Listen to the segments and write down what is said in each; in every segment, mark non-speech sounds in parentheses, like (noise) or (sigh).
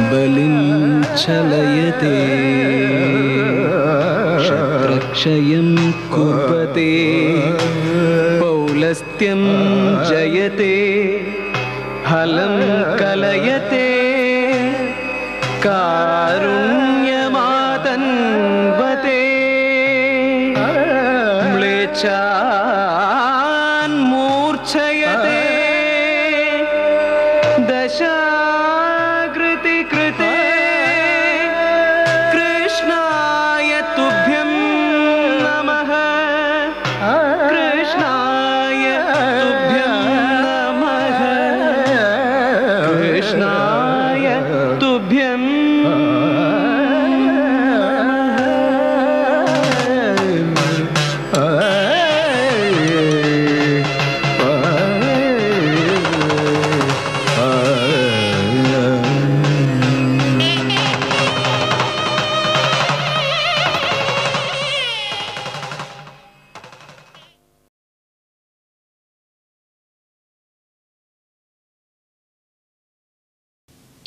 बलिं चलयते। शत्रक्षयं कुर्वते। पौलस्त्यं जयते। हलं कलयते। कारुण्यमातन्वते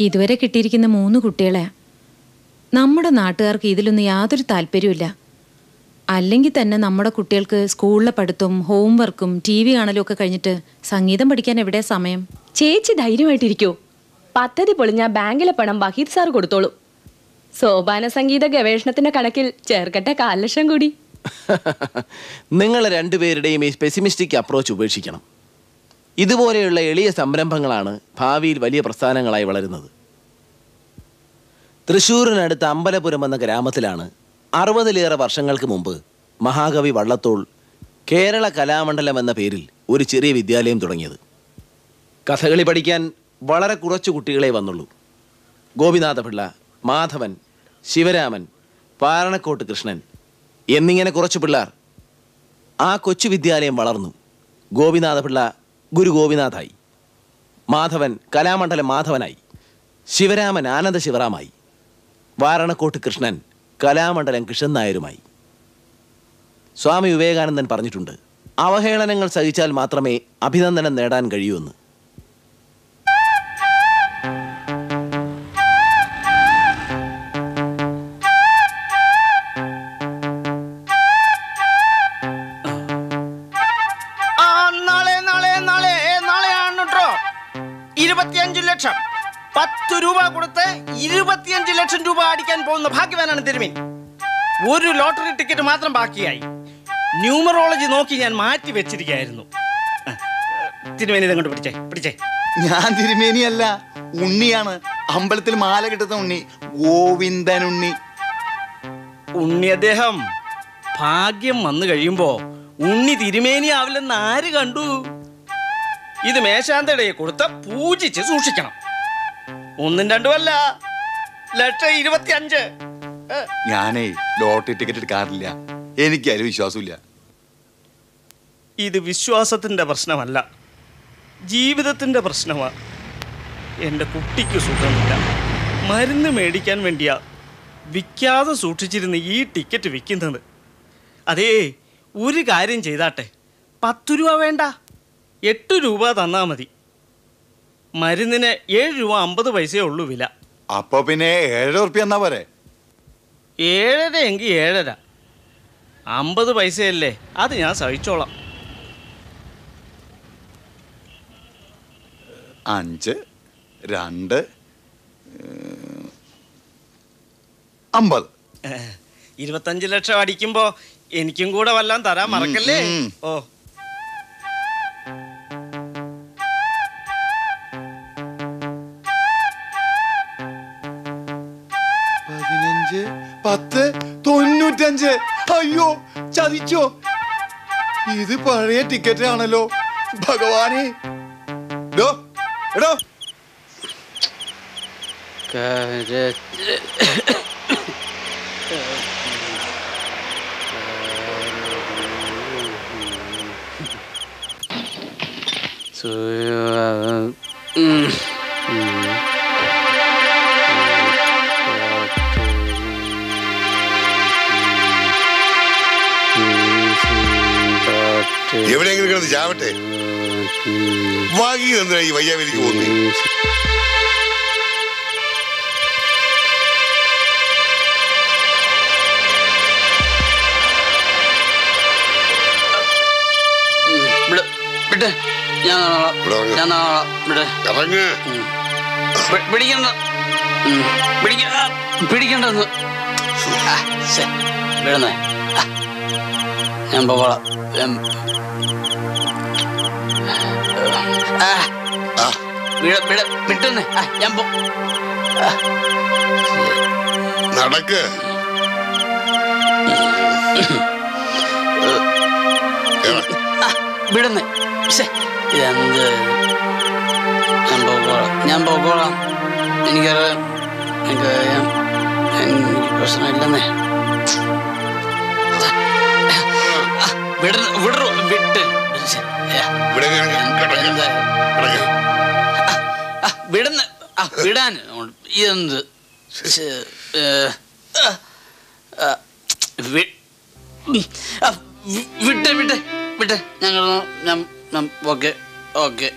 ഇതുവരെ കിട്ടിയിരിക്കുന്ന മൂന്ന് കുട്ടികളെ നമ്മുടെ നാട്ടുകാർക്ക് ഇതിലൊന്നും യാതൊരു താല്പര്യമില്ല അല്ലെങ്കിൽ തന്നെ നമ്മുടെ കുട്ടികൾക്ക് സ്കൂളിലെ പഠിത്തവും ഹോംവർക്കും ടി വി കാണലും ഒക്കെ കഴിഞ്ഞിട്ട് സംഗീതം പഠിക്കാൻ എവിടെ സമയം? ചേച്ചി ധൈര്യമായിട്ടിരിക്കോ. പദ്ധതി പൊളിഞ്ഞ ബാങ്കിലെ പണം വഹീദ് സാർ കൊടുത്തോളൂ. സോപാന സംഗീത ഗവേഷണത്തിന്റെ കണക്കിൽ ചേർക്കട്ടെ കാൽ ലക്ഷം കൂടി. (laughs) നിങ്ങൾ രണ്ടുപേരുടെയും ഈ പെസിമിസ്റ്റിക് അപ്രോച്ച് ഉപേക്ഷിക്കണം. ഇതുപോലെയുള്ള എളിയ സംരംഭങ്ങളാണ് ഭാവിയിൽ വലിയ പ്രസ്ഥാനങ്ങളായി വളരുന്നത്. തൃശ്ശൂരിനടുത്ത് അമ്പലപുരം എന്ന ഗ്രാമത്തിലാണ് അറുപതിലേറെ വർഷങ്ങൾക്ക് മുമ്പ് മഹാകവി വള്ളത്തോൾ കേരള കലാമണ്ഡലം എന്ന പേരിൽ ഒരു ചെറിയ വിദ്യാലയം തുടങ്ങിയത്. കഥകളി പഠിക്കാൻ വളരെ കുറച്ച് കുട്ടികളെ വന്നുള്ളൂ. ഗോപിനാഥപിള്ള മാധവൻ ശിവരാമൻ പാരണക്കോട്ട് കൃഷ്ണൻ എന്നിങ്ങനെ കുറച്ച് പിള്ളേർ ആ കൊച്ചു വിദ്യാലയം വളർന്നു. ഗോപിനാഥപിള്ള ഗുരു ഗോപിനാഥായി മാധവൻ കലാമണ്ഡലം മാധവനായി. ശിവരാമൻ ആനന്ദ ശിവറാമായി. വാരണക്കോട്ട് കൃഷ്ണൻ കലാമണ്ഡലം കൃഷ്ണൻ നായരുമായി. സ്വാമി വിവേകാനന്ദൻ പറഞ്ഞിട്ടുണ്ട് അവഹേളനങ്ങൾ സഹിച്ചാൽ മാത്രമേ അഭിനന്ദനം നേടാൻ കഴിയൂ എന്ന് ഇരുപത്തിയഞ്ച് ലക്ഷം. പത്ത് രൂപ കൊടുത്ത് ഇരുപത്തിയഞ്ച് ലക്ഷം രൂപ അടിക്കാൻ പോകുന്ന ഭാഗ്യവാനാണ് തിരുമേനി. ഒരു ലോട്ടറി ടിക്കറ്റ് മാത്രം ബാക്കിയായി. ന്യൂമറോളജി നോക്കി ഞാൻ മാറ്റി വെച്ചിരിക്കുകയായിരുന്നു. ആ, തിരുമേനി ഇതങ്ങോട്ട് പിടിച്ചേ പിടിച്ചേ. ഞാൻ തിരുമേനിയല്ല ഉണ്ണിയാണ്. അമ്പലത്തിൽ മാല കിട്ടുന്ന ഉണ്ണി ഗോവിന്ദൻ ഉണ്ണി. ഉണ്ണി അദ്ദേഹം ഭാഗ്യം വന്നു കഴിയുമ്പോ ഉണ്ണി തിരുമേനി ആവില്ലെന്ന് ആര് കണ്ടു? ഇത് മേശാന്തയുടെ കൊടുത്ത പൂജിച്ച് സൂക്ഷിക്കണം. ഒന്നും രണ്ടുമല്ല ലക്ഷം ഇരുപത്തി അഞ്ച് ഞാനേ ലോട്ടറി ടിക്കറ്റ് എടുക്കാറില്ല എനിക്ക് അതിൽ വിശ്വാസമില്ല. ഇത് വിശ്വാസത്തിന്റെ പ്രശ്നമല്ല. ജീവിതത്തിന്റെ പ്രശ്നമാണ് എന്റെ കുട്ടിക്ക് സുഖമില്ല. മരുന്ന് മേടിക്കാൻ വേണ്ടിയാ വിൽക്കാതെ സൂക്ഷിച്ചിരുന്ന ഈ ടിക്കറ്റ് വിൽക്കുന്നത്. അതേ ഒരു കാര്യം ചെയ്താട്ടെ. പത്ത് രൂപ വേണ്ട. എട്ട് രൂപ തന്നാ മതി. മരുന്നിന് ഏഴ് രൂപ അമ്പത് പൈസയേ ഉള്ളൂ വില. അപ്പൊ പിന്നെ ഏഴര ഉറുപ്പ്യ എന്നാ പോരെ? ഏഴര എങ്കിൽ ഏഴര. അമ്പത് പൈസയല്ലേ? അത് ഞാൻ സഹിച്ചോളാം. അഞ്ച് രണ്ട് അമ്പത്. ഇരുപത്തഞ്ച് ലക്ഷം അടിക്കുമ്പോ എനിക്കും കൂടെ വല്ലതും തരാൻ മറക്കല്ലേ? ഓ. പത്ത് തൊണ്ണൂറ്റഞ്ച്. അയ്യോ ചതിച്ചോ. ഇത് പഴയ ടിക്കറ്റ് ആണല്ലോ ഭഗവാനെ. ഡോ എടോ. സൂര്യ കിടന്ന് ചാവട്ടെ? വാങ്ങി എന്തിനാ ഈ വയ്യാവേലിക്ക് വിട്ട്. ഞാൻ. ഞാൻ ഇറങ്ങ്. പിടിക്കണ്ട ഉം. പിടിക്ക ആ, പിടിക്കണ്ടെന്ന്. വിടുന്നേ ഞാൻ നടക്ക്. വിടുന്നേ. ഇതെന്ത് ഞാൻ പോക്കോളാം. ഞാൻ പോകോളാം എനിക്കറിയാം എനിക്കറിയാം എനിക്ക് പ്രശ്നമില്ലെന്നേ. വിട്ട്. ഇറങ്ങ്. കിടക്ക്. എന്താ വിടുന്ന. വിടാൻ. വിട്ടെ വിട്ടെ വിട്ടെ. ഞങ്ങൾ ഓക്കെ ഓക്കെ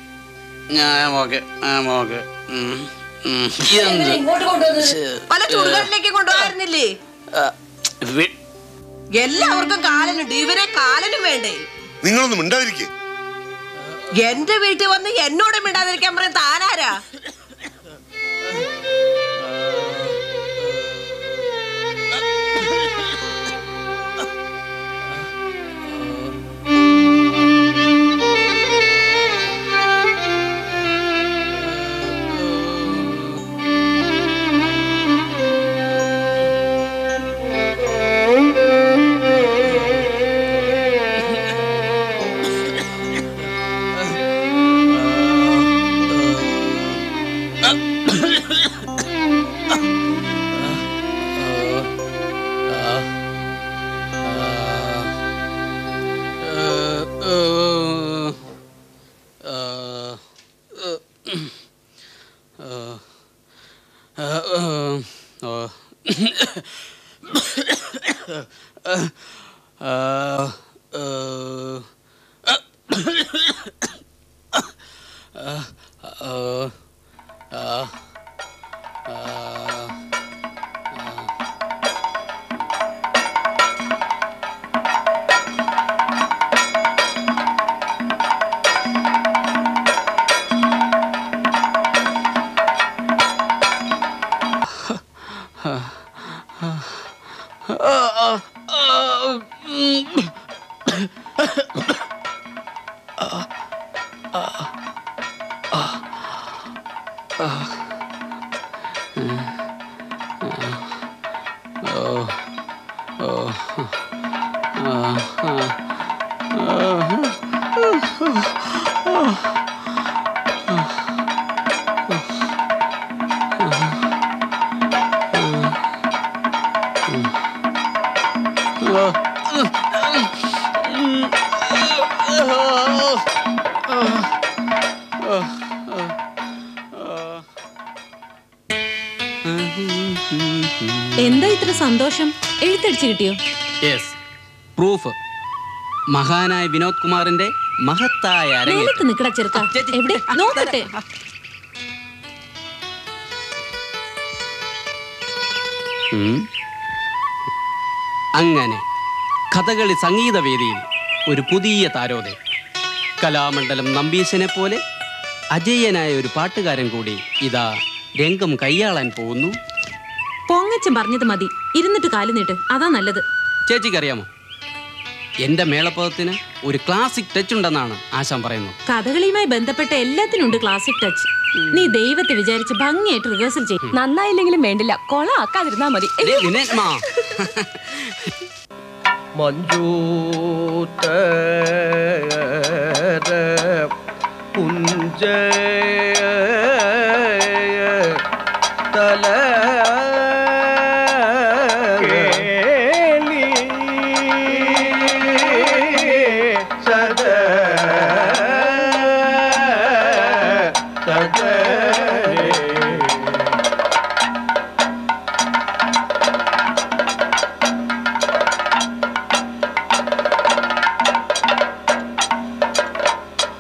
ഞാൻ ഓക്കെ. ഞാൻ ഓക്കെ ഉം, ഉം. ഇതെന്ത്? ശ്ശെ, പല ചൂടുകളിലേക്ക് കൊണ്ടുപോകാറുന്നില്ലേ വി- എല്ലാവർക്കും കാലനുണ്ട്. ഇവരെ കാലനും വേണ്ടേ? നിങ്ങളൊന്നും മിണ്ടാതിരിക്കേ. എന്റെ വീട്ടിൽ വന്ന് എന്നോട് മിണ്ടാതിരിക്കാൻ പറയും താനാരാ? uh, ああうんああああああ എഴുത്തടിച്ചു കിട്ടിയോ? യെസ് പ്രൂഫ് മഹാനായ വിനോദ് കുമാറിന്റെ മഹത്തായ നിക്കട ചെറുക്ക. എവിടെ? നോക്കട്ടെ. അങ്ങനെ കഥകളി സംഗീതവേദിയിൽ ഒരു പുതിയ താരോദയം. കലാമണ്ഡലം നമ്പീശനെ പോലെ അജയ്യനായ ഒരു പാട്ടുകാരൻ കൂടി ഇതാ രംഗം കൈയാളാൻ പോകുന്നു. പൊങ്ങച്ചൻ പറഞ്ഞത് മതി. ഇരുന്നിട്ട് കാലു നീട്ട്. അതാ നല്ലത്. ചേച്ചിക്ക് അറിയാമോ എന്റെ മേളപ്പദത്തിന് ഒരു ക്ലാസിക് ടച്ച് ഉണ്ടെന്നാണ് ആശാൻ പറയുന്നത്. കഥകളിയുമായി ബന്ധപ്പെട്ട എല്ലാത്തിനുണ്ട് ക്ലാസിക് ടച്ച് നീ ദൈവത്തെ വിചാരിച്ച് ഭംഗിയായിട്ട് റിഹേഴ്സൽ ചെയ്യും. നന്നായില്ലെങ്കിലും വേണ്ടില്ല. കൊള ആക്കാതിരുന്നാ മതി. ദേ, ദിനേശ്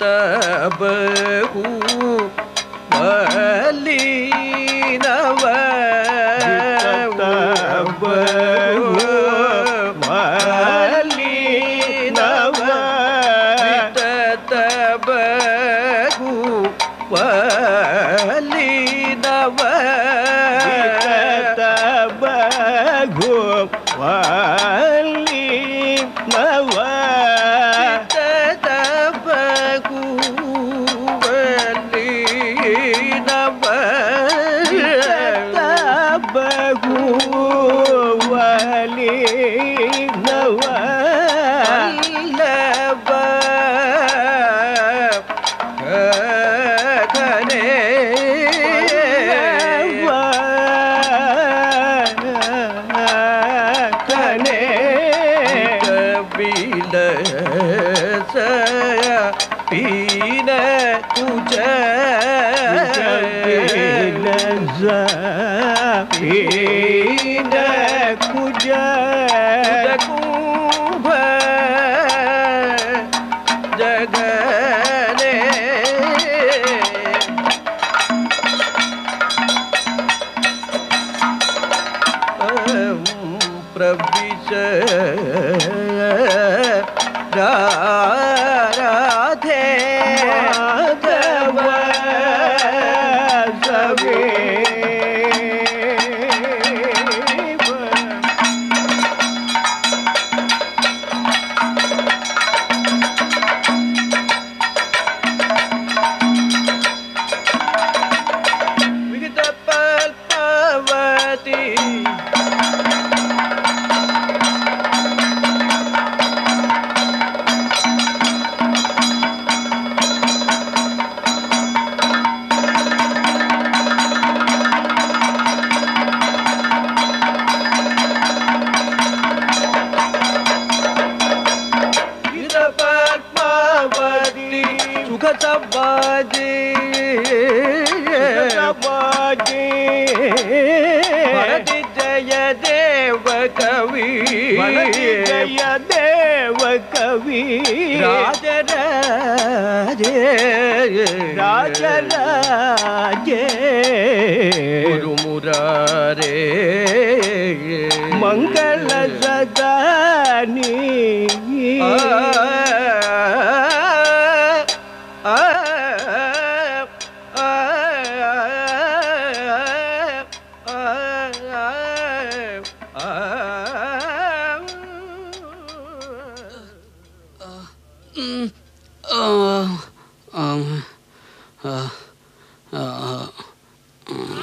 ತಬಹು ಮಲೀನವ ತಬಹು ಮಲೀನವ ತಬಹು ಮಲೀನವ ತಬಹು ವಾ Yeah. வணங்கிய தேவ கவி வணங்கிய. தேவ கவி ராஜராஜே. ராஜராஜே குருமுராரே. மங்கள சதானி ஆ. 嗯啊啊嗯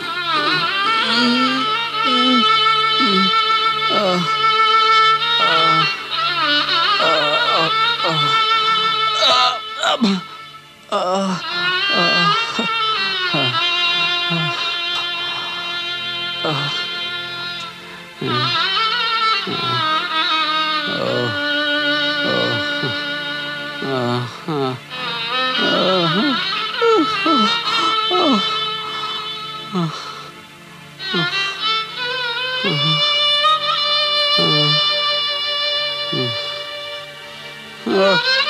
Yeah.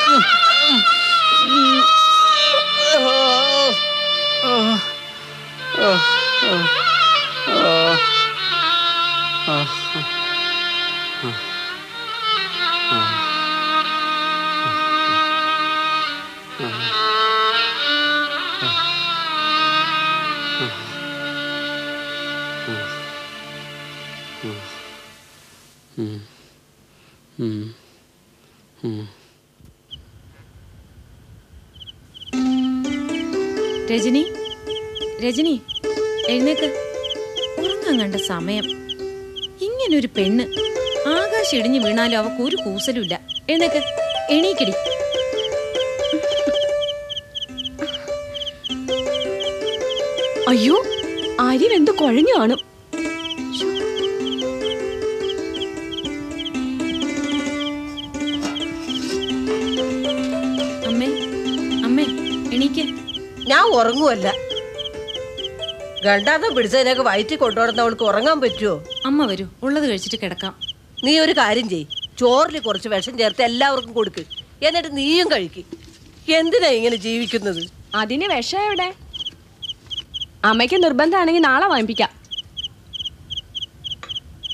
എഴുന്നേക്ക്. ഉറങ്ങാൻ കണ്ട സമയം. ഇങ്ങനൊരു പെണ്ണ്. ആകാശം ഇടിഞ്ഞു വീണാലും അവക്ക് ഒരു കൂസലുമില്ല. എഴുന്നേക്ക്. എണീക്കടി. അയ്യോ അരിവെന്ത് കുഴഞ്ഞു കാണും. അമ്മേ അമ്മേ എണീക്ക്. ഞാൻ ഉറങ്ങുവല്ല. ഗണ്ടാന്ന് പിടിച്ചതിനൊക്കെ വയറ്റി കൊണ്ടുവരുന്നവൾക്ക് ഉറങ്ങാൻ പറ്റുമോ അമ്മ വരൂ ഉള്ളത് കഴിച്ചിട്ട് കിടക്കാം. നീ ഒരു കാര്യം ചെയ് ചോറിൽ കുറച്ച് വിഷം ചേർത്ത് എല്ലാവർക്കും കൊടുക്ക്. എന്നിട്ട് നീയും കഴിക്ക്. എന്തിനാ ഇങ്ങനെ ജീവിക്കുന്നത്? അതിന് വിഷം എവിടെ? അമ്മയ്ക്ക് നിർബന്ധമാണെങ്കിൽ നാളെ വാങ്ങിപ്പിക്കാം.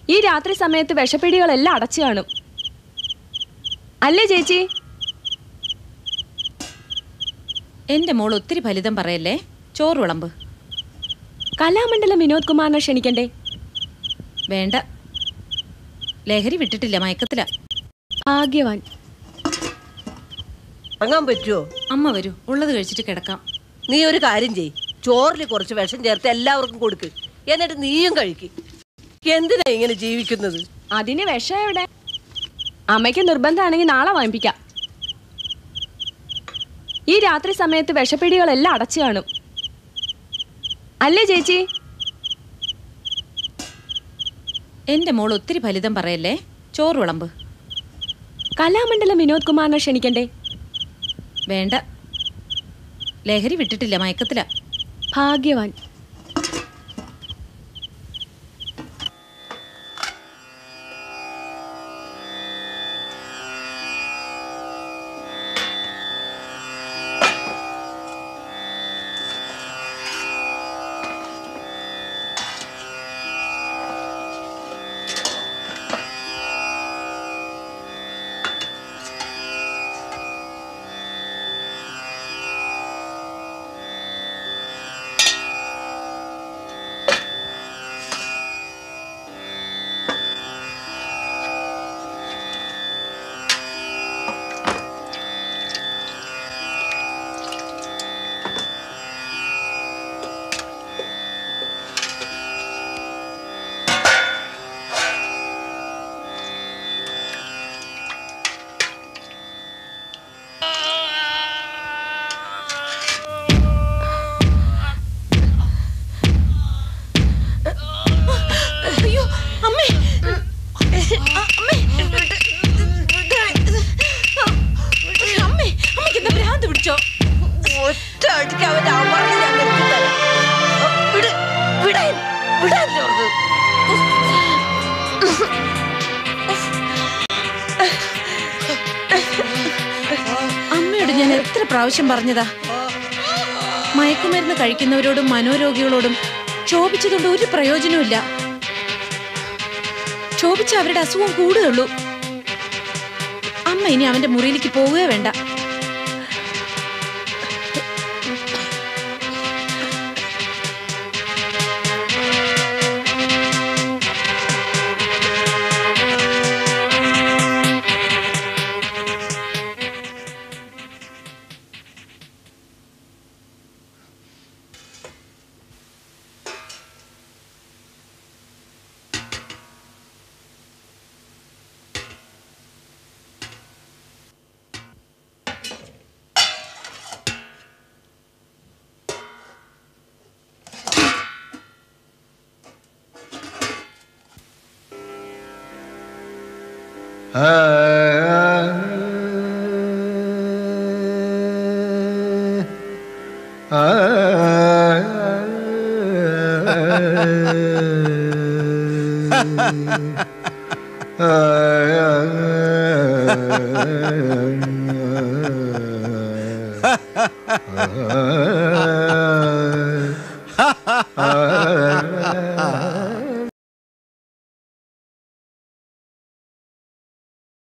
ഈ രാത്രി സമയത്ത് വിഷപ്പിടികളെല്ലാം അടച്ചു കാണും. അല്ലേ ചേച്ചി? എന്റെ മോൾ ഒത്തിരി ഫലിതം പറയല്ലേ? ചോറ് വിളമ്പ്. കലാമണ്ഡലം വിനോദ് കുമാറിനെ ക്ഷണിക്കണ്ടേ? വേണ്ട. ലഹരി വിട്ടിട്ടില്ല മയക്കത്തില. ഭാഗ്യവാൻ. ഉറങ്ങാൻ പറ്റുമോ അമ്മ വരൂ ഉള്ളത് കഴിച്ചിട്ട് കിടക്കാം. നീ ഒരു കാര്യം ചെയ് ചോറിൽ കുറച്ച് വിഷം ചേർത്ത് എല്ലാവർക്കും കൊടുക്ക്. എന്നിട്ട് നീയും കഴിക്ക്. എന്തിനാ ഇങ്ങനെ ജീവിക്കുന്നത്? അതിന് വിഷം എവിടെ? അമ്മയ്ക്ക് നിർബന്ധമാണെങ്കിൽ നാളെ വാങ്ങിപ്പിക്കാം. ഈ രാത്രി സമയത്ത് വിഷപ്പിടികളെല്ലാം അടച്ചു കാണും. അല്ലേ ചേച്ചി? എന്റെ മോൾ ഒത്തിരി ഫലിതം പറയല്ലേ? ചോറ് വിളമ്പ്. കലാമണ്ഡലം വിനോദ് കുമാറിനെ ക്ഷണിക്കണ്ടേ? വേണ്ട. ലഹരി വിട്ടിട്ടില്ല മയക്കത്തില. ഭാഗ്യവാൻ. പറഞ്ഞതാ. മയക്കുമരുന്ന് കഴിക്കുന്നവരോടും മനോരോഗികളോടും ക്ഷോഭിച്ചതുകൊണ്ട് ഒരു പ്രയോജനമില്ല ക്ഷോഭിച്ച അവരുടെ അസുഖം കൂടുകയുള്ളൂ അമ്മ ഇനി അവന്റെ മുറിയിലേക്ക് പോവുകയേ വേണ്ട. 哎